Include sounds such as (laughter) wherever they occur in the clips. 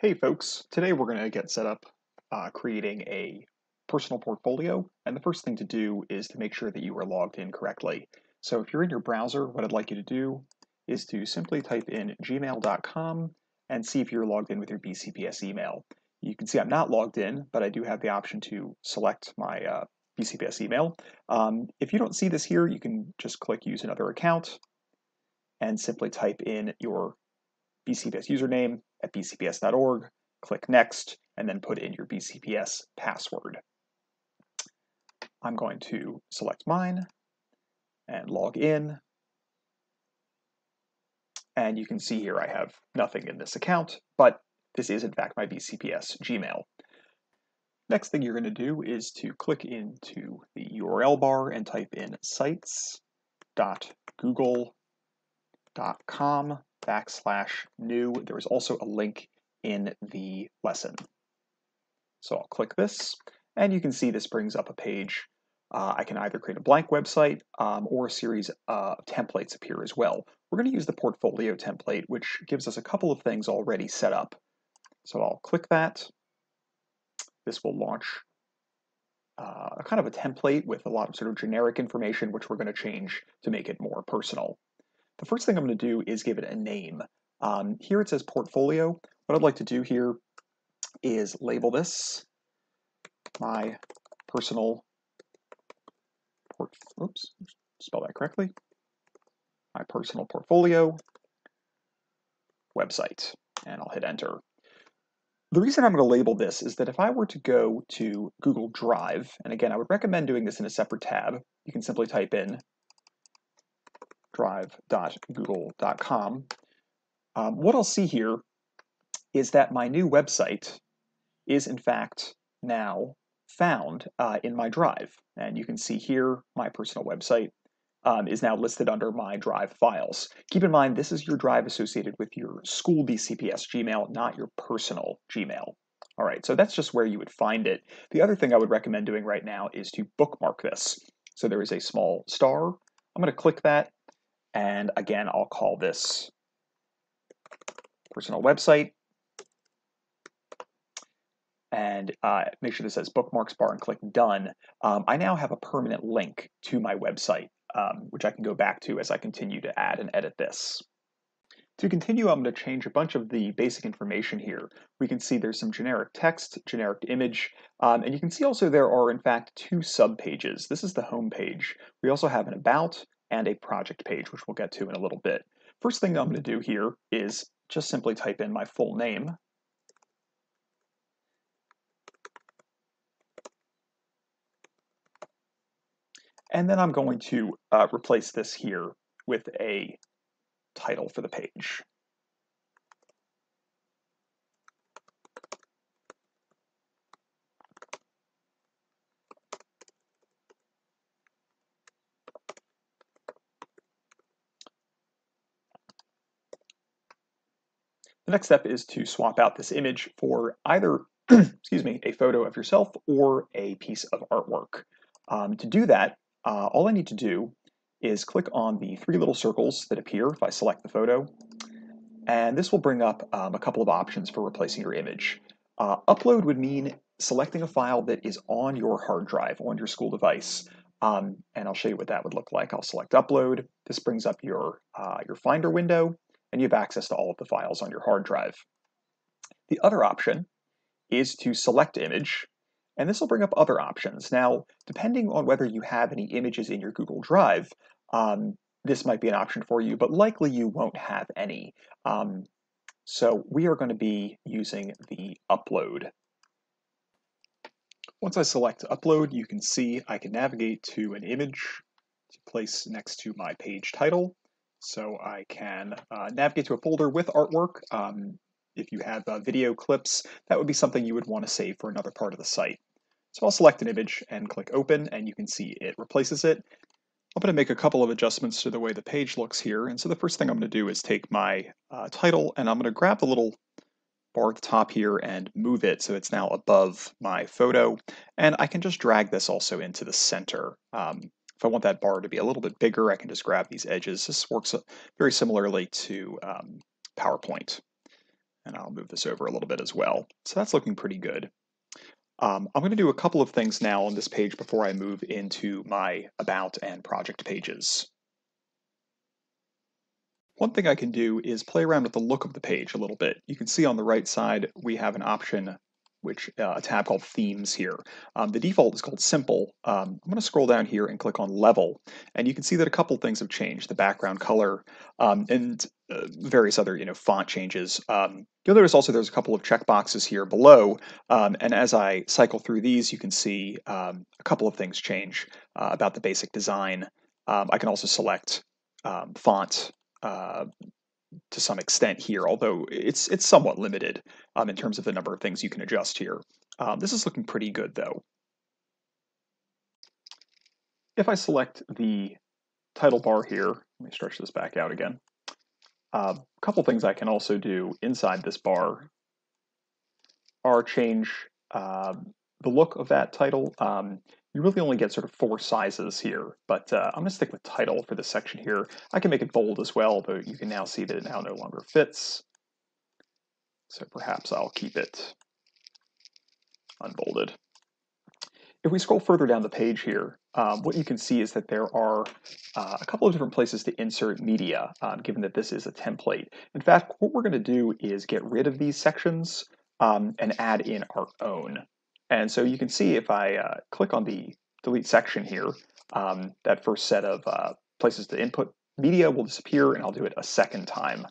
Hey folks, today we're going to get set up uh, creating a personal portfolio. And the first thing to do is to make sure that you are logged in correctly. So if you're in your browser, what I'd like you to do is to simply type in gmail.com and see if you're logged in with your BCPS email. You can see I'm not logged in, but I do have the option to select my uh, BCPS email. Um, if you don't see this here, you can just click use another account and simply type in your BCPS username at bcps.org, click Next, and then put in your BCPS password. I'm going to select mine and log in. And you can see here I have nothing in this account, but this is in fact my BCPS Gmail. Next thing you're going to do is to click into the URL bar and type in sites.google.com backslash new. There is also a link in the lesson. So I'll click this, and you can see this brings up a page. Uh, I can either create a blank website um, or a series of templates appear as well. We're going to use the portfolio template, which gives us a couple of things already set up. So I'll click that. This will launch uh, a kind of a template with a lot of sort of generic information, which we're going to change to make it more personal. The first thing I'm going to do is give it a name. Um, here it says portfolio. What I'd like to do here is label this my personal oops, spell that correctly, my personal portfolio website, and I'll hit enter. The reason I'm going to label this is that if I were to go to Google Drive, and again, I would recommend doing this in a separate tab, you can simply type in drive.google.com, um, what I'll see here is that my new website is in fact now found uh, in my drive. And you can see here my personal website um, is now listed under my drive files. Keep in mind, this is your drive associated with your school BCPS Gmail, not your personal Gmail. All right, so that's just where you would find it. The other thing I would recommend doing right now is to bookmark this. So there is a small star. I'm going to click that, and again, I'll call this personal website. And uh, make sure this says bookmarks bar and click done. Um, I now have a permanent link to my website, um, which I can go back to as I continue to add and edit this. To continue, I'm going to change a bunch of the basic information here. We can see there's some generic text, generic image, um, and you can see also there are, in fact, two subpages. This is the home page. We also have an about and a project page, which we'll get to in a little bit. First thing I'm going to do here is just simply type in my full name. And then I'm going to uh, replace this here with a title for the page. The next step is to swap out this image for either, (clears throat) excuse me, a photo of yourself or a piece of artwork. Um, to do that, uh, all I need to do is click on the three little circles that appear if I select the photo, and this will bring up um, a couple of options for replacing your image. Uh, upload would mean selecting a file that is on your hard drive, on your school device. Um, and I'll show you what that would look like. I'll select upload. This brings up your, uh, your Finder window and you have access to all of the files on your hard drive. The other option is to select image, and this will bring up other options. Now, depending on whether you have any images in your Google Drive, um, this might be an option for you, but likely you won't have any. Um, so we are going to be using the upload. Once I select upload, you can see I can navigate to an image to place next to my page title. So I can uh, navigate to a folder with artwork. Um, if you have uh, video clips, that would be something you would want to save for another part of the site. So I'll select an image and click open and you can see it replaces it. I'm going to make a couple of adjustments to the way the page looks here. And so the first thing I'm going to do is take my uh, title and I'm going to grab the little bar at the top here and move it so it's now above my photo. And I can just drag this also into the center. Um, if I want that bar to be a little bit bigger, I can just grab these edges. This works uh, very similarly to um, PowerPoint. And I'll move this over a little bit as well. So that's looking pretty good. Um, I'm going to do a couple of things now on this page before I move into my About and Project pages. One thing I can do is play around with the look of the page a little bit. You can see on the right side we have an option which uh, a tab called themes here. Um, the default is called simple. Um, I'm going to scroll down here and click on level, and you can see that a couple things have changed: the background color um, and uh, various other you know font changes. Um, you'll notice also there's a couple of checkboxes here below, um, and as I cycle through these, you can see um, a couple of things change uh, about the basic design. I can also select font uh, to some extent here, although it's it's somewhat limited um, in terms of the number of things you can adjust here. Um, this is looking pretty good though. If I select the title bar here, let me stretch this back out again. Uh, a couple things I can also do inside this bar are change uh, the look of that title. Um, you really only get sort of four sizes here, but uh, I'm going to stick with title for this section here. I can make it bold as well, but you can now see that it now no longer fits. So perhaps I'll keep it unbolded. If we scroll further down the page here, um, what you can see is that there are uh, a couple of different places to insert media, um, given that this is a template. In fact, what we're going to do is get rid of these sections um, and add in our own. And so you can see if I uh, click on the delete section here, um, that first set of uh, places to input media will disappear and I'll do it a second time.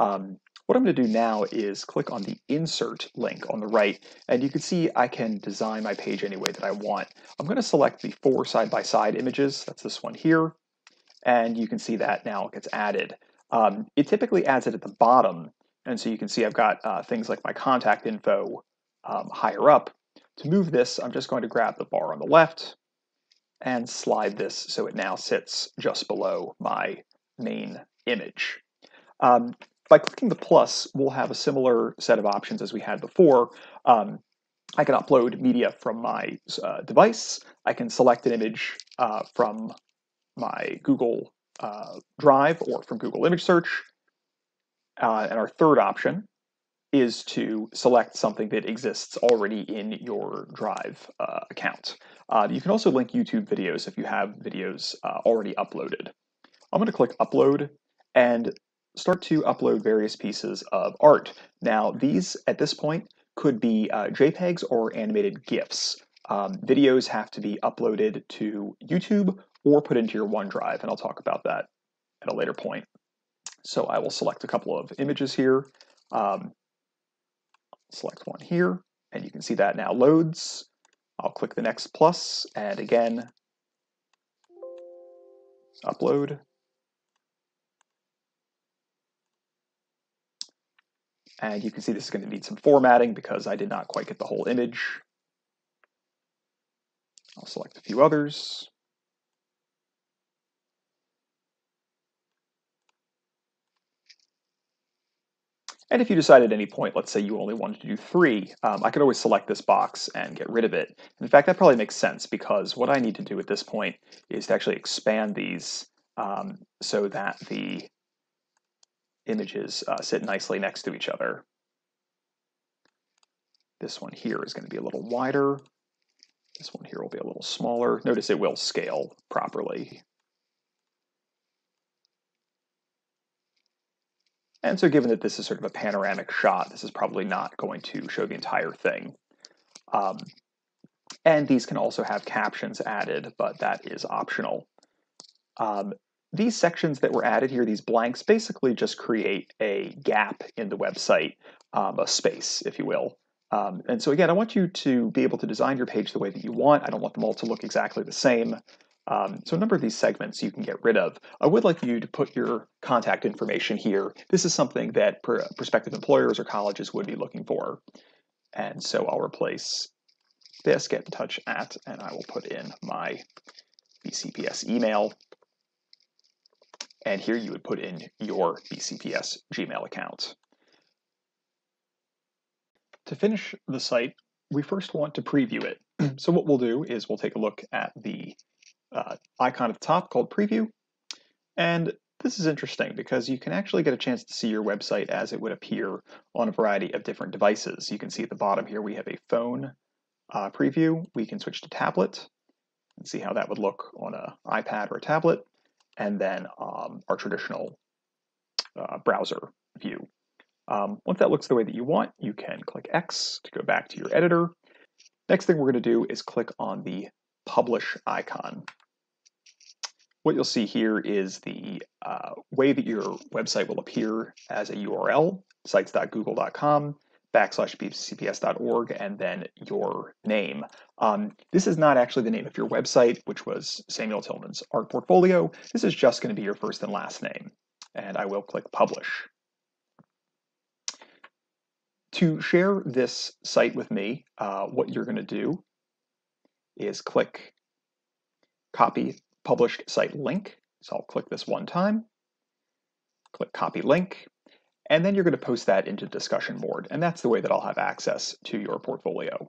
Um, what I'm going to do now is click on the insert link on the right and you can see I can design my page any way that I want. I'm going to select the four side-by-side -side images, that's this one here, and you can see that now it gets added. Um, it typically adds it at the bottom and so you can see I've got uh, things like my contact info um, higher up to move this, I'm just going to grab the bar on the left and slide this so it now sits just below my main image. Um, by clicking the plus, we'll have a similar set of options as we had before. Um, I can upload media from my uh, device. I can select an image uh, from my Google uh, Drive or from Google Image Search. Uh, and our third option is to select something that exists already in your Drive uh, account. Uh, you can also link YouTube videos if you have videos uh, already uploaded. I'm going to click Upload and start to upload various pieces of art. Now, these, at this point, could be uh, JPEGs or animated GIFs. Um, videos have to be uploaded to YouTube or put into your OneDrive, and I'll talk about that at a later point. So I will select a couple of images here. Um, select one here, and you can see that now loads. I'll click the next plus, and again, upload. And you can see this is going to need some formatting because I did not quite get the whole image. I'll select a few others. And if you decide at any point, let's say you only wanted to do three, um, I could always select this box and get rid of it. In fact, that probably makes sense because what I need to do at this point is to actually expand these um, so that the images uh, sit nicely next to each other. This one here is going to be a little wider. This one here will be a little smaller. Notice it will scale properly. And so given that this is sort of a panoramic shot, this is probably not going to show the entire thing. Um, and these can also have captions added, but that is optional. Um, these sections that were added here, these blanks, basically just create a gap in the website, um, a space, if you will. Um, and so again, I want you to be able to design your page the way that you want. I don't want them all to look exactly the same. Um, so a number of these segments you can get rid of. I would like you to put your contact information here. This is something that prospective employers or colleges would be looking for. And so I'll replace this, get in touch at, and I will put in my BCPS email. And here you would put in your BCPS Gmail account. To finish the site, we first want to preview it. (clears throat) so what we'll do is we'll take a look at the uh, icon at the top called Preview. And This is interesting because you can actually get a chance to see your website as it would appear on a variety of different devices. You can see at the bottom here we have a phone uh, preview. We can switch to tablet and see how that would look on an iPad or a tablet, and then um, our traditional uh, browser view. Um, once that looks the way that you want, you can click X to go back to your editor. Next thing we're going to do is click on the publish icon. What you'll see here is the uh, way that your website will appear as a URL, sites.google.com backslash bcps.org, and then your name. Um, this is not actually the name of your website, which was Samuel Tillman's art portfolio. This is just going to be your first and last name. And I will click publish. To share this site with me, uh, what you're going to do is click copy published site link. So I'll click this one time, click copy link, and then you're going to post that into discussion board. And that's the way that I'll have access to your portfolio.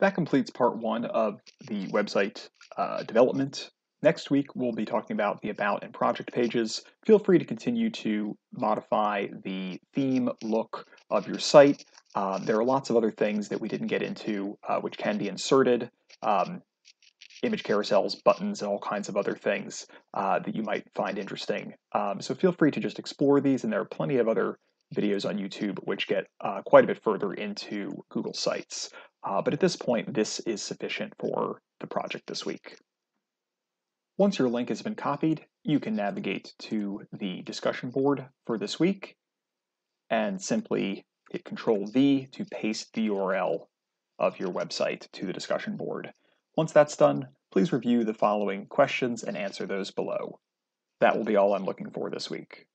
That completes part one of the website uh, development. Next week, we'll be talking about the About and Project pages. Feel free to continue to modify the theme look of your site. Um, there are lots of other things that we didn't get into uh, which can be inserted. Um, image carousels, buttons, and all kinds of other things uh, that you might find interesting. Um, so feel free to just explore these, and there are plenty of other videos on YouTube which get uh, quite a bit further into Google Sites. Uh, but at this point, this is sufficient for the project this week. Once your link has been copied, you can navigate to the discussion board for this week and simply hit Control V to paste the URL of your website to the discussion board. Once that's done, please review the following questions and answer those below. That will be all I'm looking for this week.